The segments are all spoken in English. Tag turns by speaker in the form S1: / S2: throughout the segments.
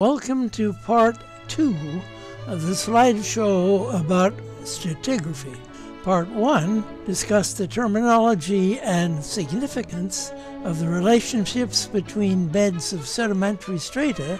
S1: Welcome to part two of the slideshow about stratigraphy. Part one discussed the terminology and significance of the relationships between beds of sedimentary strata,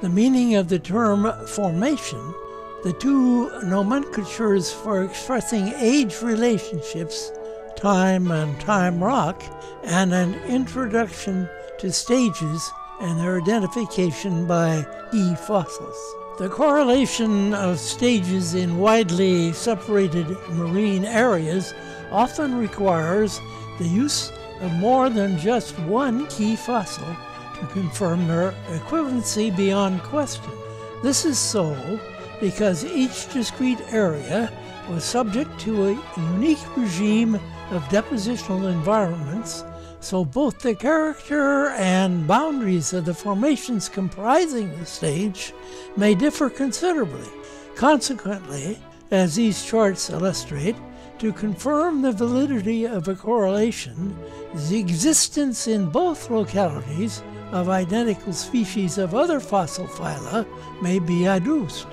S1: the meaning of the term formation, the two nomenclatures for expressing age relationships, time and time rock, and an introduction to stages and their identification by key fossils. The correlation of stages in widely separated marine areas often requires the use of more than just one key fossil to confirm their equivalency beyond question. This is so because each discrete area was subject to a unique regime of depositional environments so both the character and boundaries of the formations comprising the stage may differ considerably. Consequently, as these charts illustrate, to confirm the validity of a correlation, the existence in both localities of identical species of other fossil phyla may be adduced.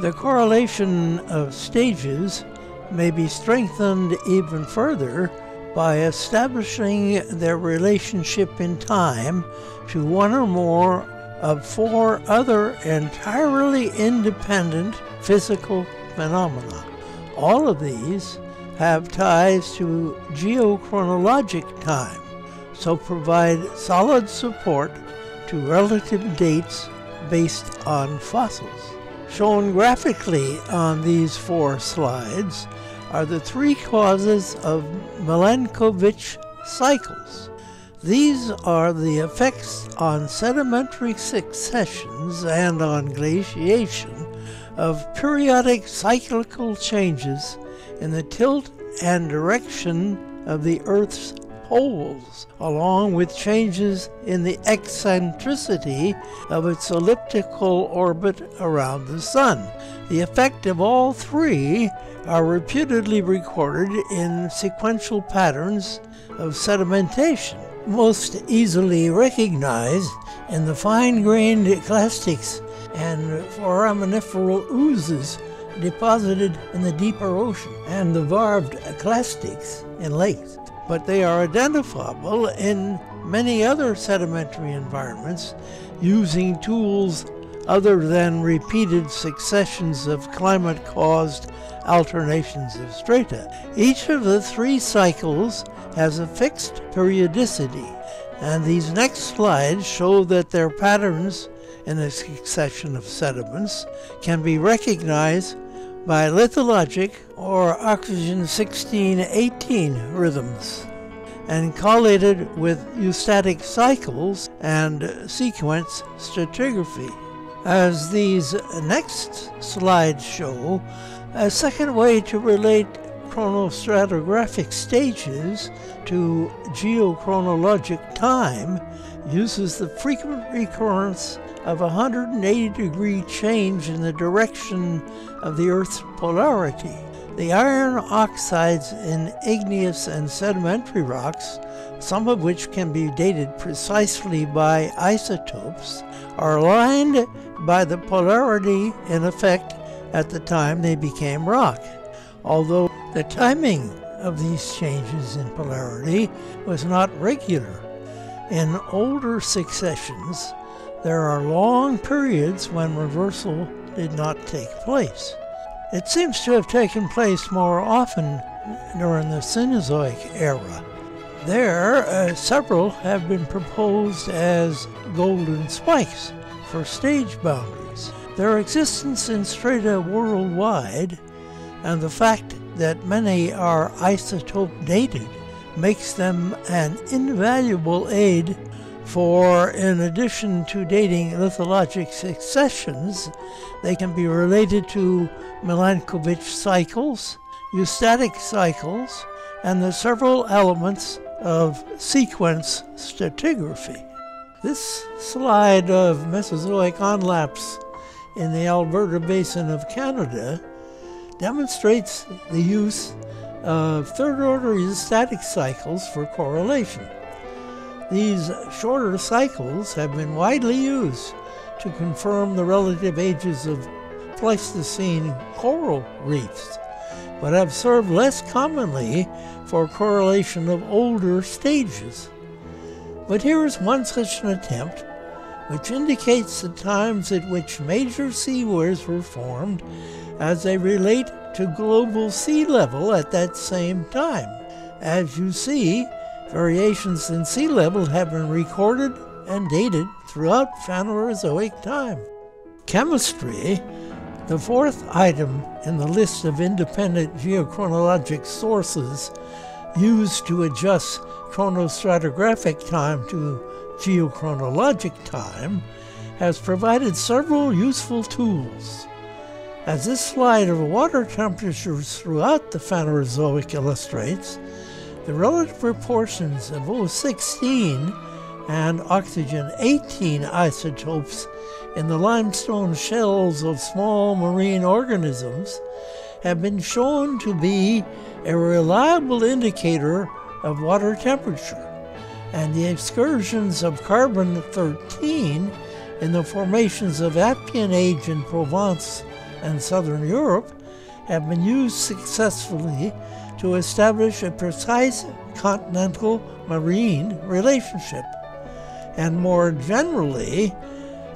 S1: The correlation of stages may be strengthened even further by establishing their relationship in time to one or more of four other entirely independent physical phenomena. All of these have ties to geochronologic time, so provide solid support to relative dates based on fossils. Shown graphically on these four slides are the three causes of Milankovitch cycles. These are the effects on sedimentary successions and on glaciation of periodic cyclical changes in the tilt and direction of the Earth's poles, along with changes in the eccentricity of its elliptical orbit around the Sun. The effect of all three are reputedly recorded in sequential patterns of sedimentation, most easily recognized in the fine-grained clastics and foraminiferal oozes deposited in the deeper ocean and the varved clastics in lakes. But they are identifiable in many other sedimentary environments using tools other than repeated successions of climate-caused alternations of strata. Each of the three cycles has a fixed periodicity, and these next slides show that their patterns in a succession of sediments can be recognized by lithologic or oxygen 1618 rhythms and collated with eustatic cycles and sequence stratigraphy. As these next slides show, a second way to relate chronostratigraphic stages to geochronologic time uses the frequent recurrence of a 180 degree change in the direction of the Earth's polarity. The iron oxides in igneous and sedimentary rocks, some of which can be dated precisely by isotopes, are aligned by the polarity in effect at the time they became rock, although the timing of these changes in polarity was not regular. In older successions, there are long periods when reversal did not take place. It seems to have taken place more often during the Cenozoic era. There, uh, several have been proposed as golden spikes for stage boundaries. Their existence in strata worldwide and the fact that many are isotope dated makes them an invaluable aid for, in addition to dating lithologic successions, they can be related to Milankovitch cycles, eustatic cycles, and the several elements of sequence stratigraphy. This slide of Mesozoic onlaps in the Alberta Basin of Canada demonstrates the use of third order eustatic cycles for correlation. These shorter cycles have been widely used to confirm the relative ages of Pleistocene coral reefs, but have served less commonly for correlation of older stages. But here is one such an attempt, which indicates the times at which major seaways were formed as they relate to global sea level at that same time. As you see, variations in sea level have been recorded and dated throughout Phanerozoic time. Chemistry, the fourth item in the list of independent geochronologic sources used to adjust chronostratigraphic time to geochronologic time, has provided several useful tools. As this slide of water temperatures throughout the Phanerozoic illustrates, the relative proportions of O16 and oxygen 18 isotopes in the limestone shells of small marine organisms have been shown to be a reliable indicator of water temperature, and the excursions of carbon 13 in the formations of Aptian Age in Provence and southern Europe have been used successfully to establish a precise continental marine relationship. And more generally,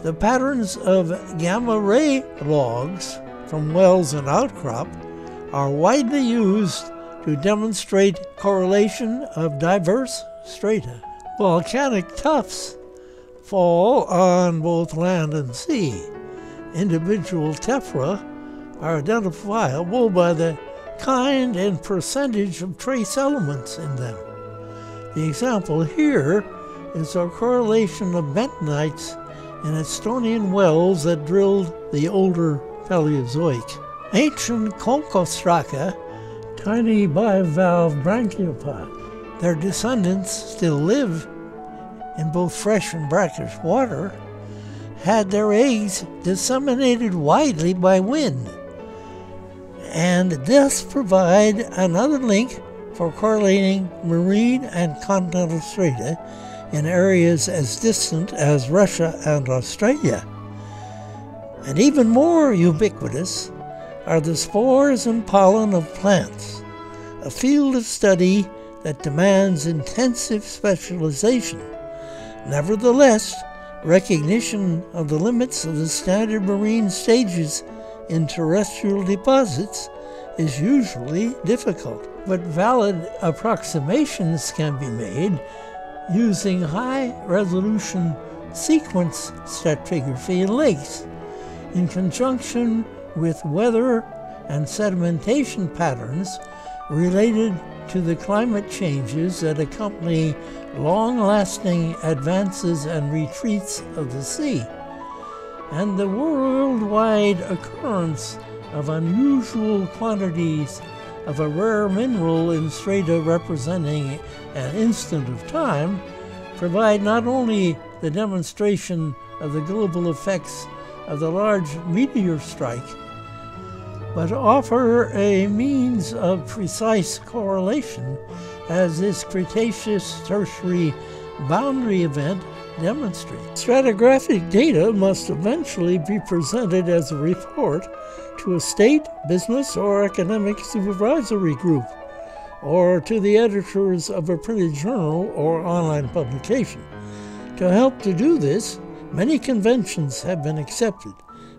S1: the patterns of gamma ray logs from wells and outcrop are widely used to demonstrate correlation of diverse strata. Volcanic tuffs fall on both land and sea. Individual tephra are identifiable by the kind and percentage of trace elements in them. The example here is a correlation of bentonites in Estonian wells that drilled the older Paleozoic. Ancient Conchostraca, tiny bivalve branchiopod, their descendants still live in both fresh and brackish water, had their eggs disseminated widely by wind and thus provide another link for correlating marine and continental strata in areas as distant as Russia and Australia. And even more ubiquitous are the spores and pollen of plants, a field of study that demands intensive specialization. Nevertheless, recognition of the limits of the standard marine stages in terrestrial deposits is usually difficult, but valid approximations can be made using high resolution sequence stratigraphy in lakes in conjunction with weather and sedimentation patterns related to the climate changes that accompany long lasting advances and retreats of the sea and the worldwide occurrence of unusual quantities of a rare mineral in strata representing an instant of time provide not only the demonstration of the global effects of the large meteor strike, but offer a means of precise correlation as this Cretaceous Tertiary boundary event demonstrates. Stratigraphic data must eventually be presented as a report to a state, business, or academic supervisory group, or to the editors of a printed journal or online publication. To help to do this, many conventions have been accepted.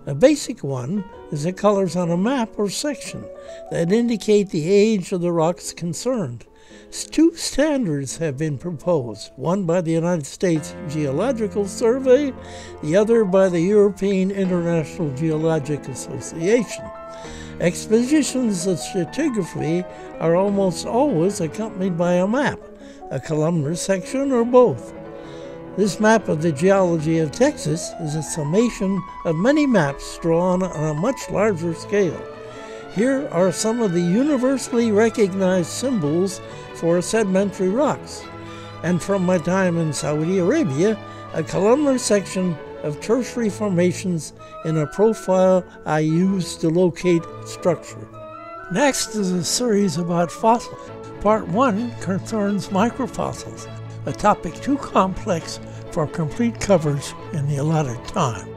S1: A basic one is the colors on a map or section that indicate the age of the rocks concerned. Two standards have been proposed, one by the United States Geological Survey, the other by the European International Geologic Association. Expositions of stratigraphy are almost always accompanied by a map, a columnar section, or both. This map of the geology of Texas is a summation of many maps drawn on a much larger scale. Here are some of the universally recognized symbols for sedimentary rocks, and from my time in Saudi Arabia, a columnar section of tertiary formations in a profile I used to locate structure. Next is a series about fossils. Part 1 concerns microfossils, a topic too complex for complete coverage in the allotted time.